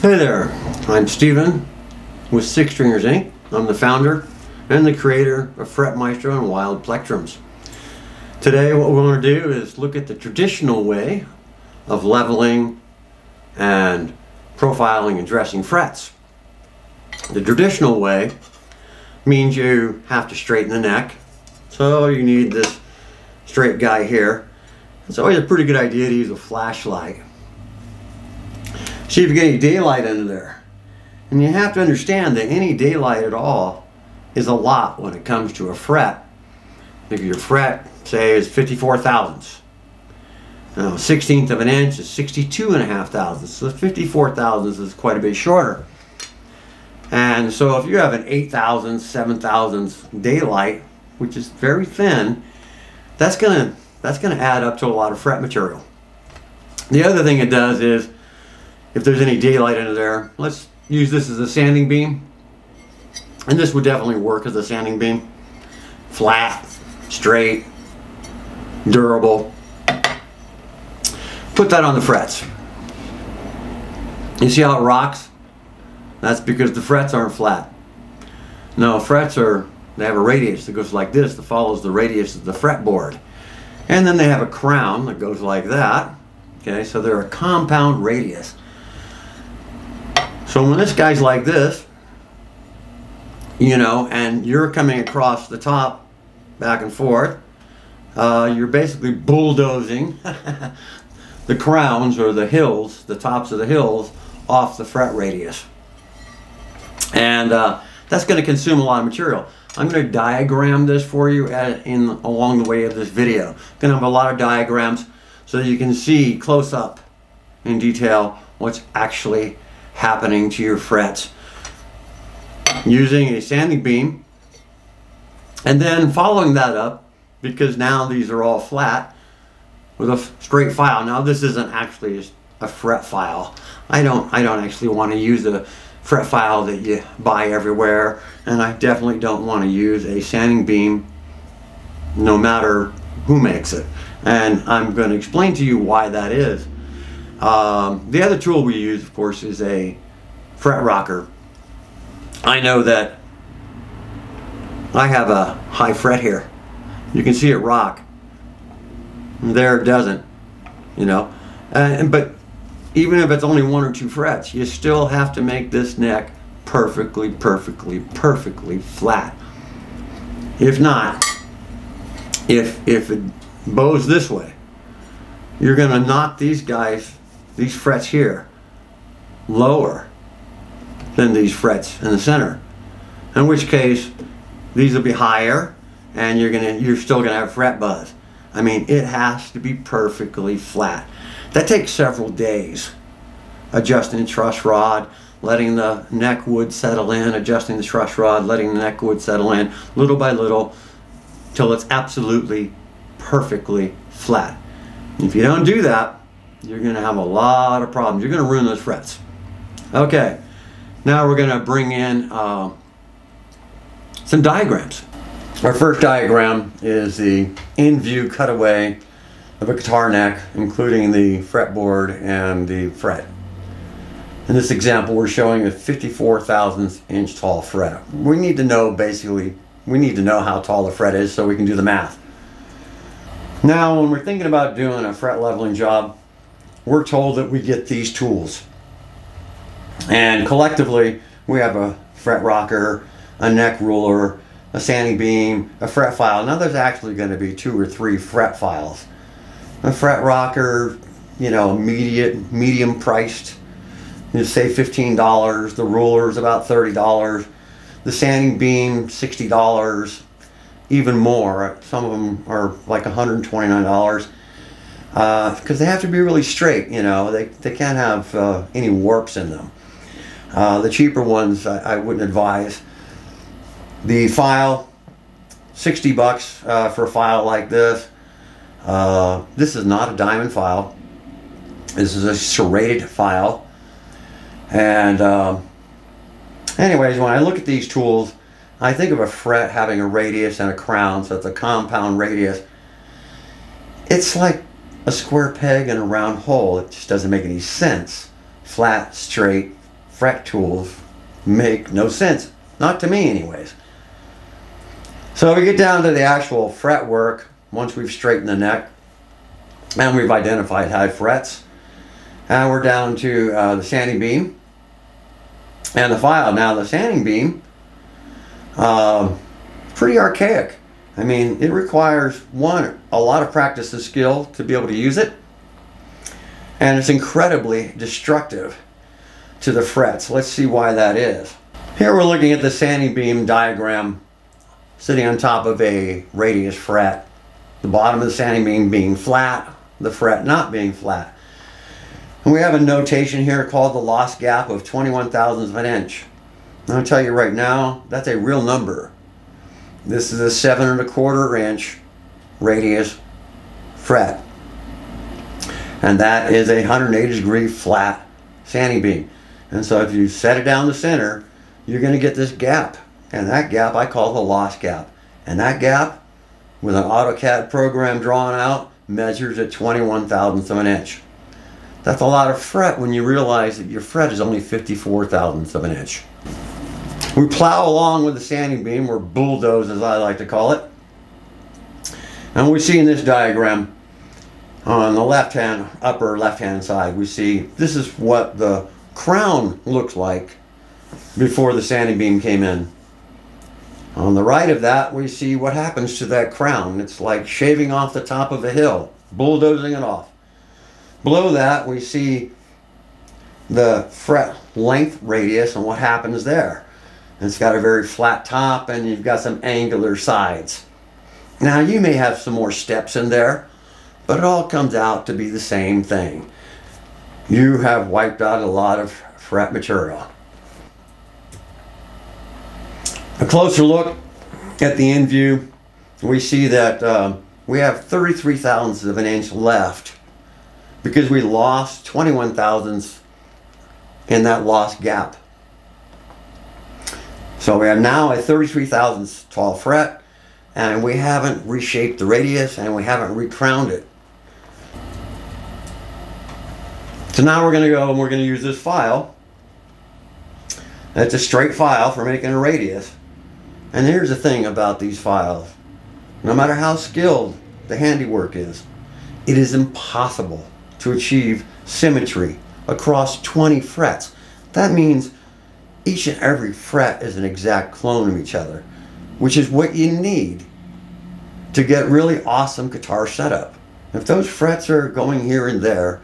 Hey there, I'm Steven with Six Stringers Inc. I'm the founder and the creator of Fret Maestro and Wild Plectrums. Today what we're going to do is look at the traditional way of leveling and profiling and dressing frets. The traditional way means you have to straighten the neck. So you need this straight guy here. It's always a pretty good idea to use a flashlight See if you get any daylight under there. And you have to understand that any daylight at all is a lot when it comes to a fret. If your fret, say, is 54 thousandths, now, 16th of an inch is 62 and a half thousandths. So 54 thousandths is quite a bit shorter. And so if you have an 8 thousandths, 7 thousandths daylight, which is very thin, that's gonna that's gonna add up to a lot of fret material. The other thing it does is if there's any daylight under there. Let's use this as a sanding beam. And this would definitely work as a sanding beam. Flat, straight, durable. Put that on the frets. You see how it rocks? That's because the frets aren't flat. No, frets are, they have a radius that goes like this that follows the radius of the fretboard. And then they have a crown that goes like that. Okay, so they're a compound radius. So when this guy's like this, you know, and you're coming across the top back and forth, uh, you're basically bulldozing the crowns or the hills, the tops of the hills, off the fret radius. And uh, that's going to consume a lot of material. I'm going to diagram this for you at, in along the way of this video. I'm going to have a lot of diagrams so you can see close up in detail what's actually happening to your frets using a sanding beam and then following that up because now these are all flat with a straight file. Now this isn't actually a fret file. I don't I don't actually want to use a fret file that you buy everywhere and I definitely don't want to use a sanding beam no matter who makes it. And I'm going to explain to you why that is um, the other tool we use, of course, is a fret rocker. I know that I have a high fret here. You can see it rock. There it doesn't, you know. Uh, but even if it's only one or two frets, you still have to make this neck perfectly, perfectly, perfectly flat. If not, if, if it bows this way, you're going to knock these guys these frets here lower than these frets in the center. In which case, these will be higher and you're gonna you're still gonna have fret buzz. I mean, it has to be perfectly flat. That takes several days. Adjusting the truss rod, letting the neck wood settle in, adjusting the truss rod, letting the neck wood settle in, little by little, till it's absolutely perfectly flat. If you don't do that, you're going to have a lot of problems. You're going to ruin those frets. Okay, now we're going to bring in uh, some diagrams. Our first diagram is the in-view cutaway of a guitar neck, including the fretboard and the fret. In this example, we're showing a 54 thousandth inch tall fret. We need to know basically, we need to know how tall the fret is so we can do the math. Now, when we're thinking about doing a fret leveling job, we're told that we get these tools. And collectively, we have a fret rocker, a neck ruler, a sanding beam, a fret file. Now there's actually going to be two or three fret files. A fret rocker, you know, immediate, medium priced, you say $15. The ruler is about $30. The sanding beam, $60. Even more. Some of them are like $129 because uh, they have to be really straight. You know, they they can't have uh, any warps in them. Uh, the cheaper ones I, I, wouldn't advise. The file, 60 bucks uh, for a file like this. Uh, this is not a diamond file. This is a serrated file. And um, anyways, when I look at these tools, I think of a fret having a radius and a crown, so it's a compound radius. It's like a square peg in a round hole. It just doesn't make any sense. Flat, straight, fret tools make no sense. Not to me anyways. So we get down to the actual fret work once we've straightened the neck and we've identified high frets. And we're down to uh, the sanding beam and the file. Now the sanding beam, uh, pretty archaic. I mean, it requires one, a lot of practice and skill to be able to use it. And it's incredibly destructive to the frets. Let's see why that is. Here we're looking at the sanding beam diagram sitting on top of a radius fret. The bottom of the sanding beam being flat, the fret not being flat. And we have a notation here called the loss gap of 21 thousandths of an inch. I'll tell you right now, that's a real number. This is a seven and a quarter inch radius fret. And that is a 180 degree flat sanding beam. And so if you set it down the center, you're going to get this gap. And that gap I call the loss gap. And that gap, with an AutoCAD program drawn out, measures at 21 thousandths of an inch. That's a lot of fret when you realize that your fret is only 54 thousandths of an inch. We plow along with the sanding beam, or bulldoze as I like to call it. And we see in this diagram, on the left hand, upper left hand side, we see this is what the crown looks like before the sanding beam came in. On the right of that, we see what happens to that crown. It's like shaving off the top of a hill, bulldozing it off. Below that, we see the fret length radius and what happens there. It's got a very flat top and you've got some angular sides. Now you may have some more steps in there, but it all comes out to be the same thing. You have wiped out a lot of fret material. A closer look at the end view, we see that uh, we have 33 thousandths of an inch left because we lost 21 thousandths in that lost gap. So we have now a 33 thousandths tall fret and we haven't reshaped the radius and we haven't recrowned it. So now we're going to go and we're going to use this file. It's a straight file for making a radius. And here's the thing about these files. No matter how skilled the handiwork is, it is impossible to achieve symmetry across 20 frets. That means each and every fret is an exact clone of each other, which is what you need to get really awesome guitar setup. If those frets are going here and there,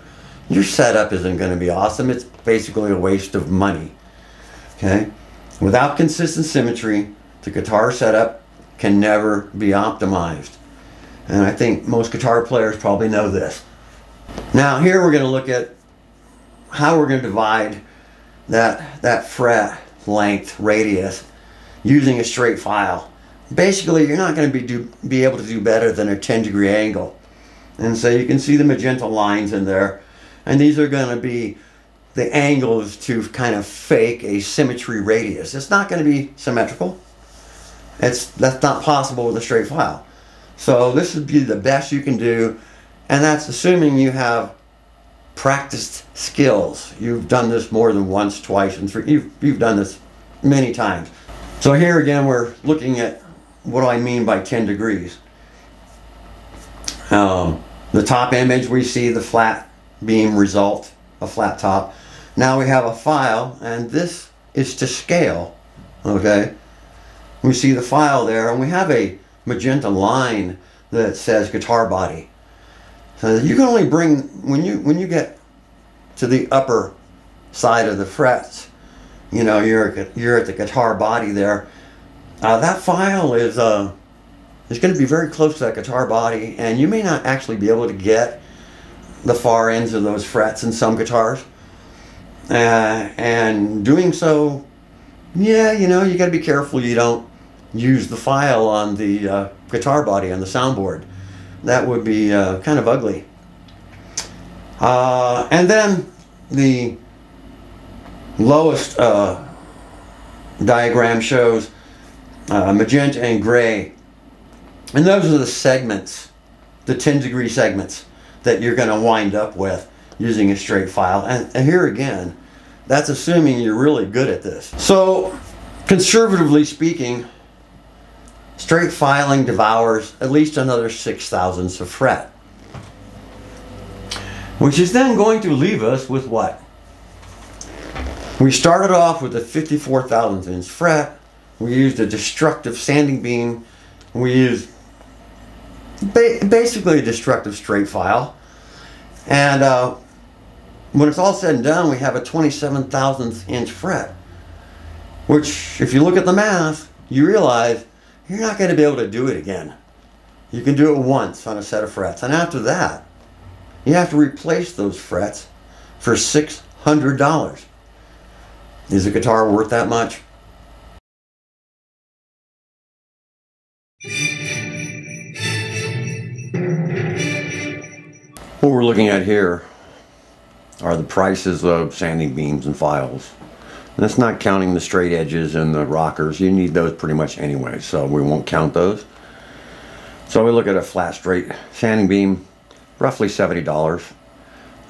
your setup isn't going to be awesome. It's basically a waste of money. Okay? Without consistent symmetry, the guitar setup can never be optimized. And I think most guitar players probably know this. Now here we're going to look at how we're going to divide that, that fret length radius using a straight file. Basically you're not going to be, do, be able to do better than a 10 degree angle. And so you can see the magenta lines in there. And these are going to be the angles to kind of fake a symmetry radius. It's not going to be symmetrical. It's that's not possible with a straight file. So this would be the best you can do, and that's assuming you have practiced skills. You've done this more than once, twice, and three. You've you've done this many times. So here again, we're looking at what do I mean by 10 degrees. Um, the top image, we see the flat beam result, a flat top. Now we have a file, and this is to scale, okay? we see the file there and we have a magenta line that says guitar body. So you can only bring, when you, when you get to the upper side of the frets, you know, you're, you're at the guitar body there. Uh, that file is, uh, is going to be very close to that guitar body and you may not actually be able to get the far ends of those frets in some guitars. Uh, and doing so, yeah, you know, you got to be careful you don't use the file on the uh, guitar body on the soundboard. That would be uh, kind of ugly. Uh, and then the lowest uh, diagram shows uh, magenta and gray. And those are the segments, the 10 degree segments that you're going to wind up with using a straight file. And, and here again, that's assuming you're really good at this. So, conservatively speaking, straight filing devours at least another six thousandths of fret. Which is then going to leave us with what? We started off with a 54 thousandth inch fret. We used a destructive sanding beam. We used ba basically a destructive straight file. And uh, when it's all said and done, we have a 27 thousandth inch fret. Which, if you look at the math, you realize you're not going to be able to do it again. You can do it once on a set of frets. And after that, you have to replace those frets for $600. Is a guitar worth that much? What we're looking at here are the prices of sanding beams and files. That's not counting the straight edges and the rockers. You need those pretty much anyway, so we won't count those. So we look at a flat straight sanding beam, roughly $70.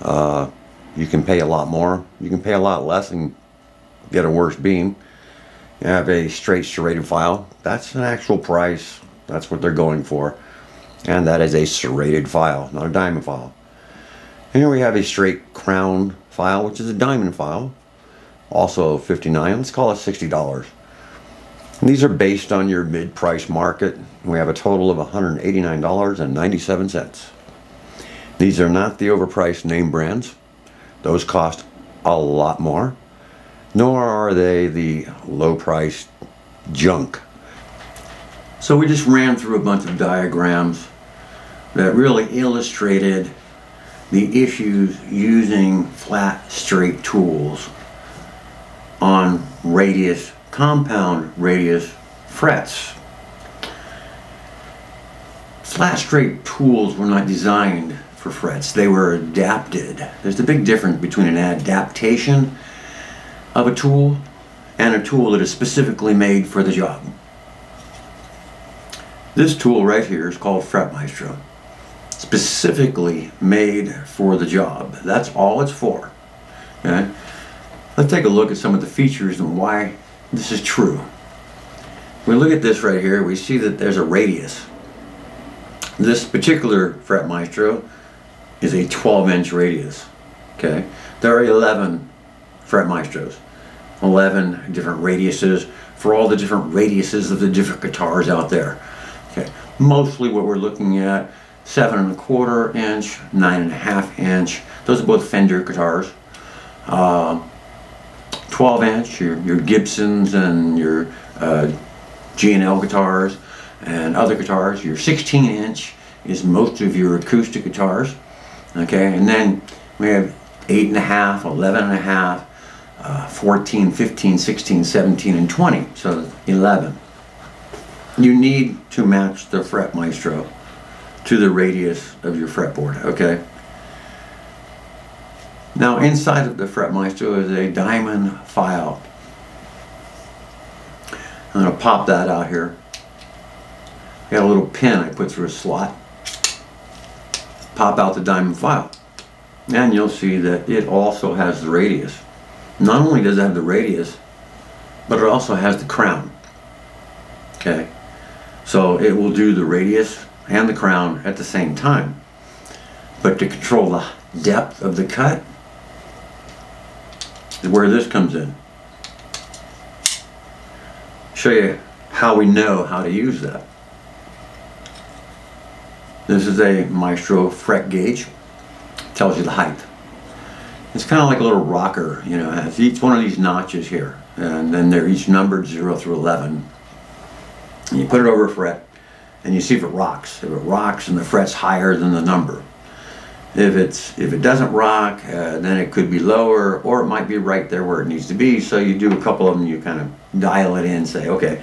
Uh, you can pay a lot more. You can pay a lot less and get a worse beam. You have a straight serrated file. That's an actual price. That's what they're going for. And that is a serrated file, not a diamond file. Here we have a straight crown file, which is a diamond file. Also 59 let's call it $60. And these are based on your mid-price market. We have a total of $189.97. These are not the overpriced name brands. Those cost a lot more. Nor are they the low-priced junk. So we just ran through a bunch of diagrams that really illustrated the issues using flat straight tools on radius, compound radius frets. Flat straight tools were not designed for frets, they were adapted. There's a big difference between an adaptation of a tool and a tool that is specifically made for the job. This tool right here is called Fret Maestro specifically made for the job. That's all it's for. Okay? Let's take a look at some of the features and why this is true. we look at this right here, we see that there's a radius. This particular Fret Maestro is a 12 inch radius. Okay, There are 11 Fret Maestros. 11 different radiuses for all the different radiuses of the different guitars out there. Okay, Mostly what we're looking at seven and a quarter inch, nine and a half inch. Those are both Fender guitars. Uh, 12 inch, your, your Gibsons and your uh, G&L guitars and other guitars. Your 16 inch is most of your acoustic guitars. Okay, and then we have eight and a half, 11 and a half, uh, 14, 15, 16, 17, and 20. So 11. You need to match the fret maestro to the radius of your fretboard, okay? Now inside of the fret maestro is a diamond file. I'm going to pop that out here. I Got a little pin I put through a slot. Pop out the diamond file. And you'll see that it also has the radius. Not only does it have the radius, but it also has the crown. Okay, so it will do the radius and the crown at the same time. But to control the depth of the cut where this comes in. Show you how we know how to use that. This is a Maestro fret gauge. Tells you the height. It's kind of like a little rocker, you know, has each one of these notches here. And then they're each numbered 0 through 11. And you put it over a fret and you see if it rocks. If it rocks and the fret's higher than the number. If it's if it doesn't rock, uh, then it could be lower, or it might be right there where it needs to be. So you do a couple of them, you kind of dial it in, say okay,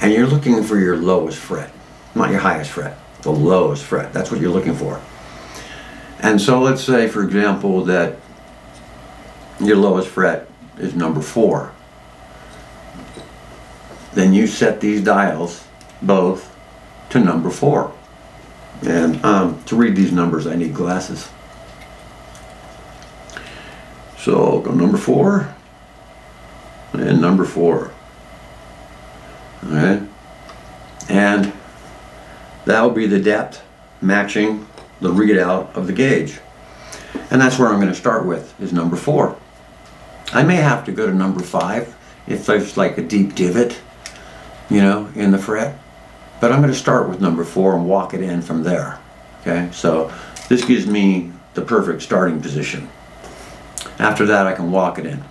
and you're looking for your lowest fret, not your highest fret, the lowest fret. That's what you're looking for. And so let's say, for example, that your lowest fret is number four. Then you set these dials both to number four. And um, to read these numbers, I need glasses. So go number four and number four. Alright. And that will be the depth matching the readout of the gauge. And that's where I'm going to start with, is number four. I may have to go to number five if there's like a deep divot, you know, in the fret. But I'm going to start with number four and walk it in from there. Okay, so this gives me the perfect starting position. After that, I can walk it in.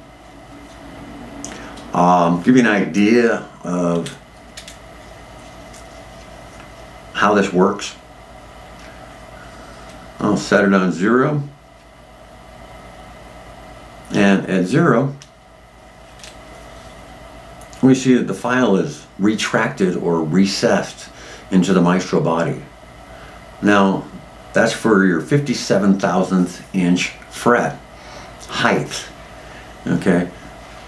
Um, give you an idea of how this works. I'll set it on zero. And at zero, we see that the file is retracted or recessed into the Maestro body. Now, that's for your 57 thousandth inch fret height. Okay,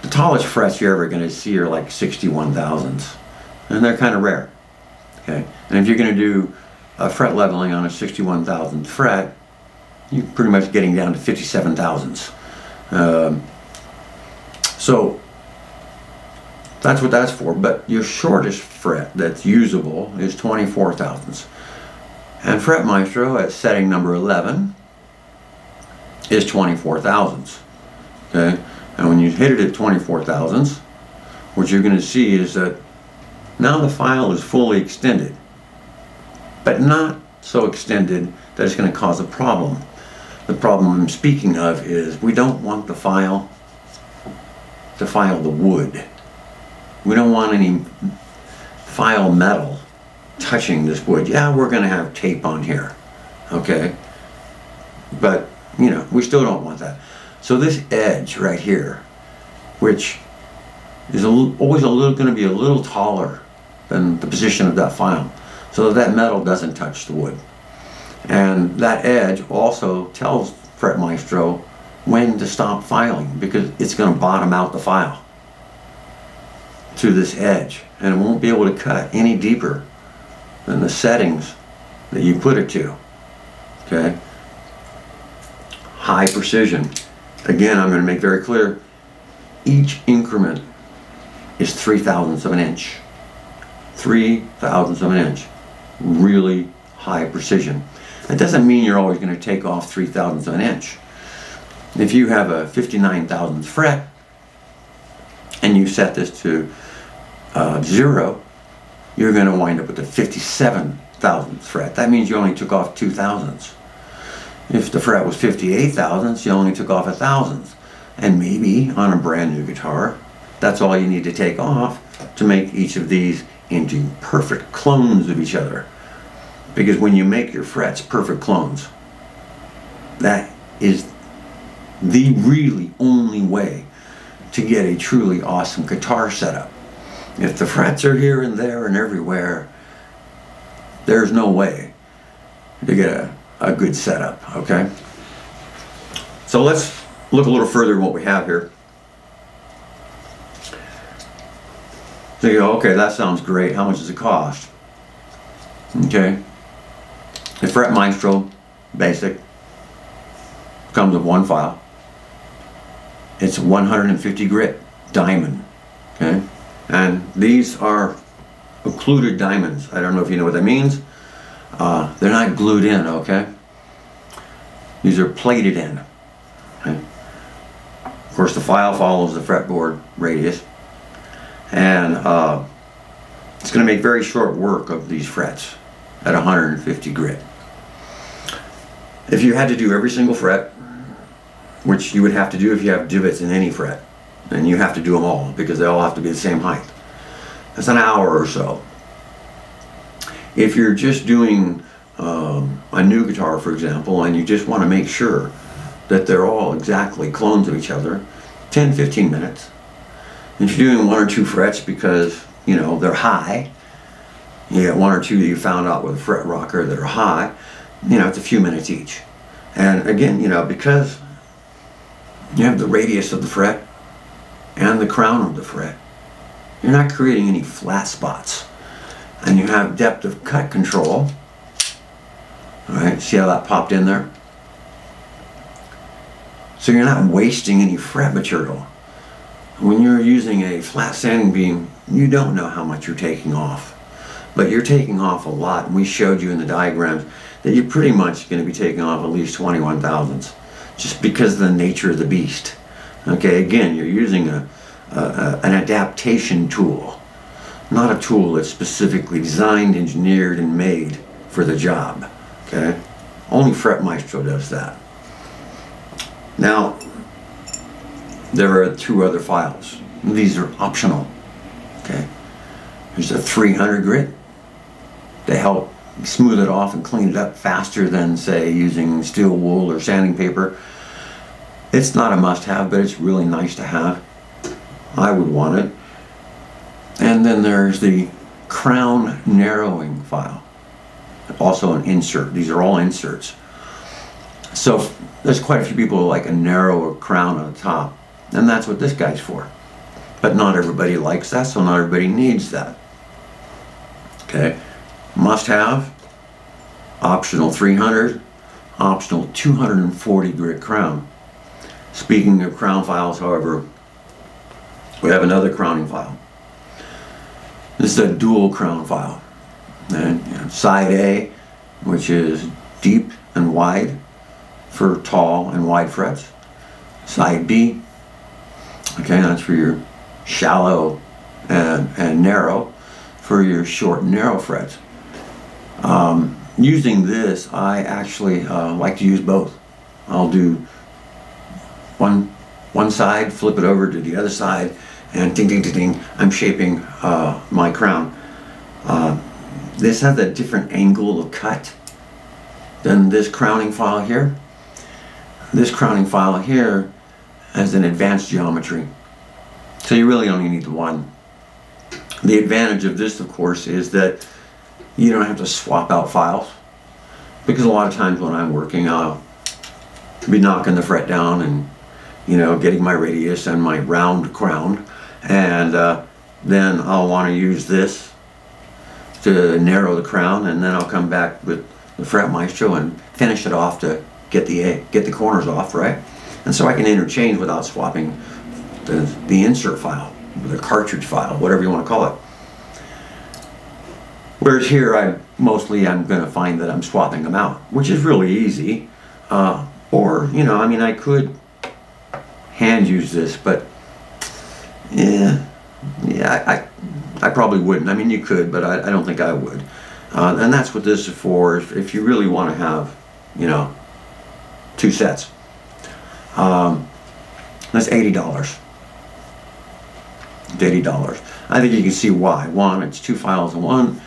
the tallest frets you're ever going to see are like 61 thousandths, and they're kind of rare. Okay, and if you're going to do a fret leveling on a 61 thousandth fret, you're pretty much getting down to 57 thousandths. Um, so that's what that's for. But your shortest fret that's usable is 24 thousandths. And Fret Maestro at setting number 11 is 24 thousandths. Okay? And when you hit it at 24 thousandths, what you're going to see is that now the file is fully extended. But not so extended that it's going to cause a problem. The problem I'm speaking of is we don't want the file to file the wood. We don't want any file metal touching this wood. Yeah, we're going to have tape on here, okay? But, you know, we still don't want that. So this edge right here, which is a, always a little going to be a little taller than the position of that file, so that, that metal doesn't touch the wood. And that edge also tells Fret Maestro when to stop filing because it's going to bottom out the file to this edge and it won't be able to cut any deeper than the settings that you put it to. Okay? High precision. Again, I'm going to make very clear each increment is three thousandths of an inch. Three thousandths of an inch. Really high precision. That doesn't mean you're always going to take off three thousandths of an inch. If you have a 59 thousandths fret and you set this to uh, zero, you're going to wind up with a 57 thousandths fret. That means you only took off two thousandths. If the fret was 58 thousandths, you only took off a thousandth. And maybe on a brand new guitar, that's all you need to take off to make each of these into perfect clones of each other. Because when you make your frets perfect clones, that is the really only way to get a truly awesome guitar setup. If the frets are here and there and everywhere, there's no way to get a, a good setup, okay? So let's look a little further at what we have here. So you go, okay, that sounds great. How much does it cost? Okay. The Fret Maestro Basic comes with one file. It's 150 grit diamond. Okay. And these are occluded diamonds. I don't know if you know what that means. Uh, they're not glued in, okay? These are plated in. Okay? Of course, the file follows the fretboard radius. And uh, it's going to make very short work of these frets at 150 grit. If you had to do every single fret, which you would have to do if you have divots in any fret, and you have to do them all because they all have to be the same height. That's an hour or so. If you're just doing um, a new guitar, for example, and you just want to make sure that they're all exactly clones of each other, 10, 15 minutes. If you're doing one or two frets because, you know, they're high, you get one or two that you found out with a fret rocker that are high, you know, it's a few minutes each. And again, you know, because you have the radius of the fret and the crown of the fret. You're not creating any flat spots. And you have depth of cut control. Alright, see how that popped in there? So you're not wasting any fret material. When you're using a flat sanding beam, you don't know how much you're taking off. But you're taking off a lot. And we showed you in the diagrams that you're pretty much going to be taking off at least 21 thousandths just because of the nature of the beast. Okay, again, you're using a, a, a, an adaptation tool, not a tool that's specifically designed, engineered, and made for the job. Okay, only Fret Maestro does that. Now, there are two other files. These are optional. Okay, there's a 300 grit to help smooth it off and clean it up faster than say using steel wool or sanding paper. It's not a must-have, but it's really nice to have. I would want it. And then there's the crown narrowing file. Also an insert. These are all inserts. So there's quite a few people who like a narrower crown on the top. And that's what this guy's for. But not everybody likes that, so not everybody needs that. Okay. Must have, optional 300, optional 240 grit crown. Speaking of crown files, however, we have another crowning file. This is a dual crown file. And side A, which is deep and wide for tall and wide frets. Side B, okay, that's for your shallow and, and narrow for your short and narrow frets. Um, using this, I actually uh, like to use both. I'll do one one side, flip it over to the other side, and ding ding ding ding, I'm shaping uh, my crown. Uh, this has a different angle of cut than this crowning file here. This crowning file here has an advanced geometry. So you really only need the one. The advantage of this, of course, is that you don't have to swap out files because a lot of times when I'm working I'll be knocking the fret down and you know getting my radius and my round crown and uh, then I'll want to use this to narrow the crown and then I'll come back with the fret maestro and finish it off to get the get the corners off right and so I can interchange without swapping the, the insert file the cartridge file whatever you want to call it Whereas here, I mostly I'm going to find that I'm swapping them out, which is really easy. Uh, or, you know, I mean, I could hand use this, but yeah, yeah, I, I, I probably wouldn't. I mean, you could, but I, I don't think I would. Uh, and that's what this is for, if, if you really want to have, you know, two sets. Um, that's $80. $80. I think you can see why. One, it's two files in one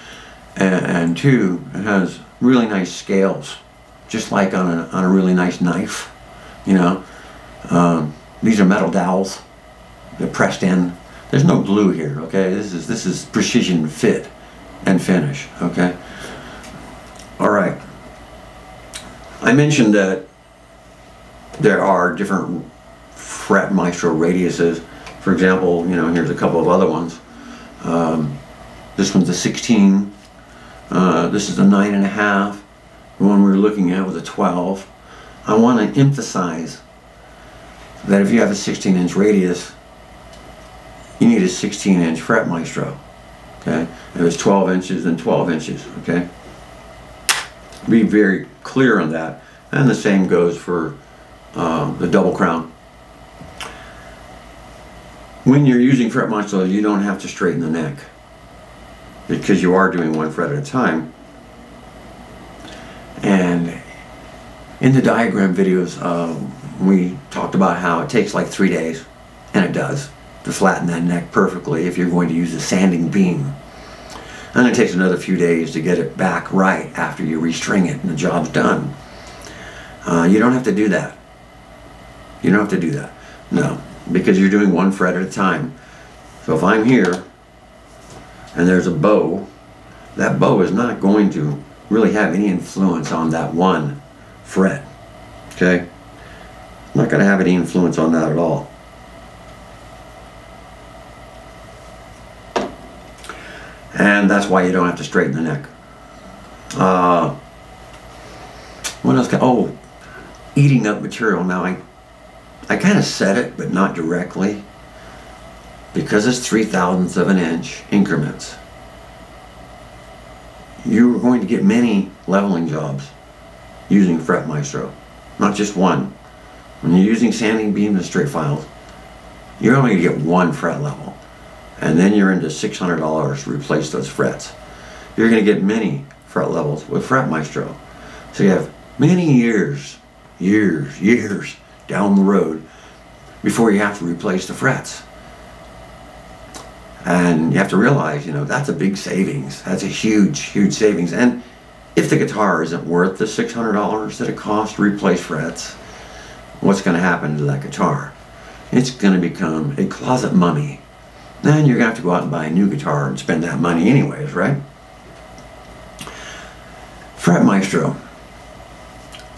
and, and two, it has really nice scales, just like on a, on a really nice knife, you know. Um, these are metal dowels, they're pressed in. There's no glue here, okay? This is, this is precision fit and finish, okay? All right. I mentioned that there are different fret maestro radiuses. For example, you know, here's a couple of other ones. Um, this one's a 16 uh, this is a nine and a half. The one we were looking at was a 12. I want to emphasize that if you have a 16 inch radius, you need a 16 inch fret maestro. Okay, if it's 12 inches, then 12 inches. Okay, be very clear on that. And the same goes for uh, the double crown. When you're using fret maestro, you don't have to straighten the neck because you are doing one fret at a time. And in the diagram videos, um, we talked about how it takes like three days, and it does, to flatten that neck perfectly if you're going to use a sanding beam. And it takes another few days to get it back right after you restring it and the job's done. Uh, you don't have to do that. You don't have to do that. No, because you're doing one fret at a time. So if I'm here and there's a bow, that bow is not going to really have any influence on that one fret. Okay? Not going to have any influence on that at all. And that's why you don't have to straighten the neck. Uh, what else? Can, oh, eating up material. Now, I, I kind of said it, but not directly. Because it's three thousandths of an inch increments. You're going to get many leveling jobs using Fret Maestro, not just one. When you're using sanding beams and straight files, you're only going to get one fret level. And then you're into $600 to replace those frets. You're going to get many fret levels with Fret Maestro. So you have many years, years, years down the road before you have to replace the frets. And you have to realize, you know, that's a big savings. That's a huge, huge savings. And if the guitar isn't worth the $600 that it costs to replace frets, what's going to happen to that guitar? It's going to become a closet mummy. Then you're going to have to go out and buy a new guitar and spend that money anyways, right? Fret Maestro,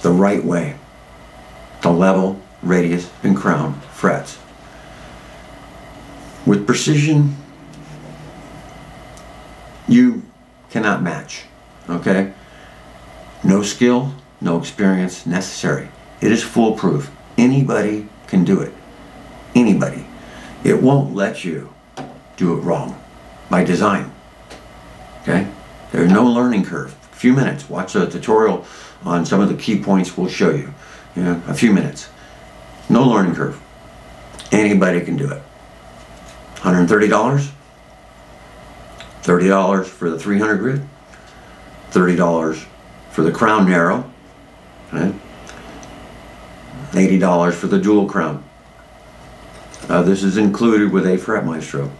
the right way, the level, radius, and crown frets. With precision you cannot match. Okay? No skill, no experience necessary. It is foolproof. Anybody can do it. Anybody. It won't let you do it wrong by design. Okay? There's no learning curve. A few minutes. Watch a tutorial on some of the key points we'll show you. You know, a few minutes. No learning curve. Anybody can do it. $130? $30 for the 300 grit, $30 for the crown narrow, okay? $80 for the dual crown. Uh, this is included with a Fret Maestro.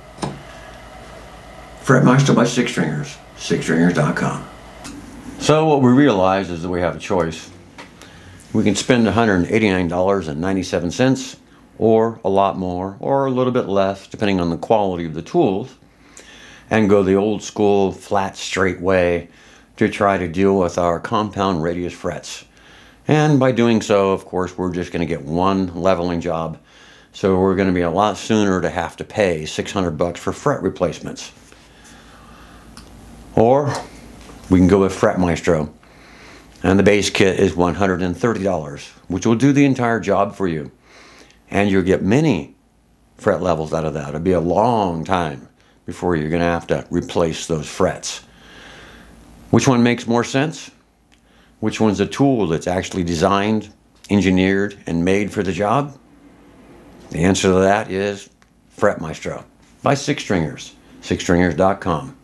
Fret Maestro by Six Stringers, sixstringers.com. So what we realize is that we have a choice. We can spend $189.97 or a lot more or a little bit less depending on the quality of the tools and go the old school flat straight way to try to deal with our compound radius frets. And by doing so, of course, we're just going to get one leveling job. So we're going to be a lot sooner to have to pay 600 bucks for fret replacements. Or we can go with Fret Maestro. And the base kit is $130, which will do the entire job for you. And you'll get many fret levels out of that. It'll be a long time before you're going to have to replace those frets. Which one makes more sense? Which one's a tool that's actually designed, engineered, and made for the job? The answer to that is Fret Maestro by Six Stringers, sixstringers.com.